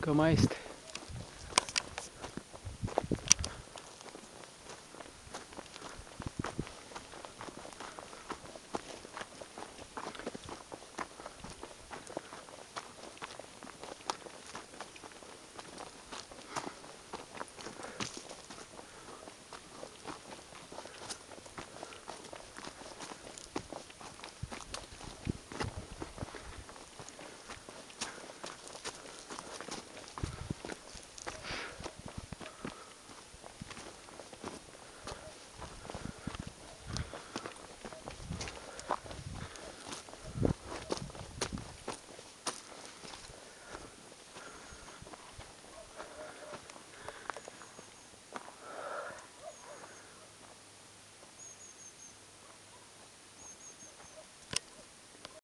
Go mais.